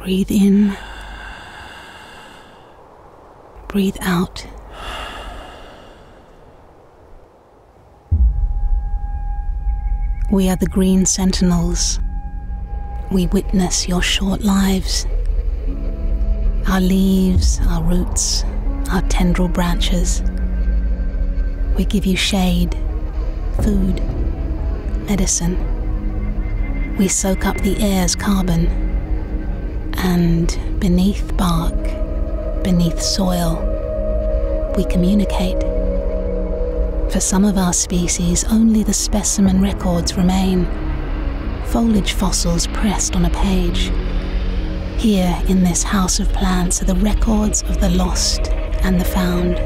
Breathe in. Breathe out. We are the Green Sentinels. We witness your short lives. Our leaves, our roots, our tendril branches. We give you shade, food, medicine. We soak up the air's carbon. And beneath bark, beneath soil, we communicate. For some of our species, only the specimen records remain foliage fossils pressed on a page. Here in this house of plants are the records of the lost and the found.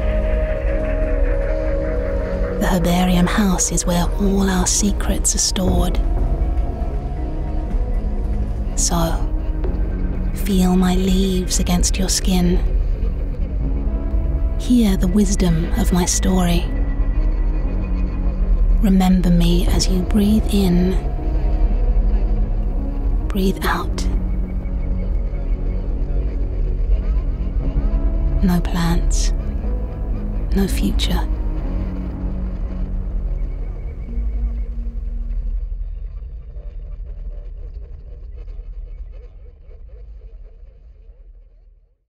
The herbarium house is where all our secrets are stored. So, feel my leaves against your skin. Hear the wisdom of my story. Remember me as you breathe in, breathe out. No plants, no future,